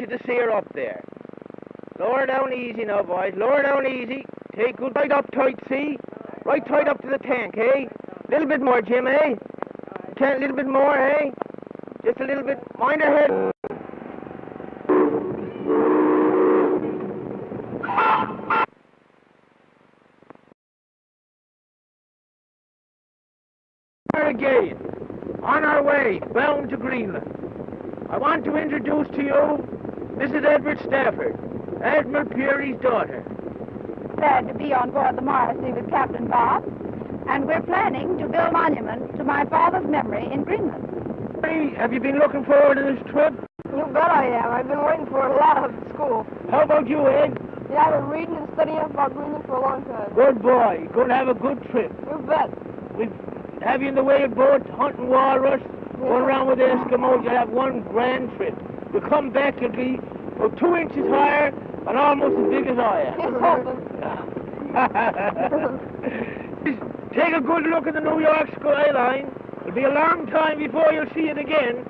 you to see her up there. Lower down easy now, boys. Lower down easy. Take good right up tight, see? Right tight up to the tank, eh? Little bit more, Jim, eh? A little bit more, eh? Just a little bit. Mind her head. Again, on our way, bound to Greenland. I want to introduce to you Mrs. Edward Stafford, Admiral Peary's daughter. Glad to be on board the Morrissey with Captain Bob. And we're planning to build a monument to my father's memory in Greenland. Hey, have you been looking forward to this trip? You bet I am. I've been waiting for a lot of school. How about you, Ed? Yeah, I've been reading and studying about Greenland for a long time. Good boy. Going to have a good trip. You bet. We have you in the whale boat, hunting walrus, going around with the Eskimos. You'll have one grand trip. You come back, you'll be about two inches higher and almost as big as I am. Just Take a good look at the New York skyline. It'll be a long time before you'll see it again.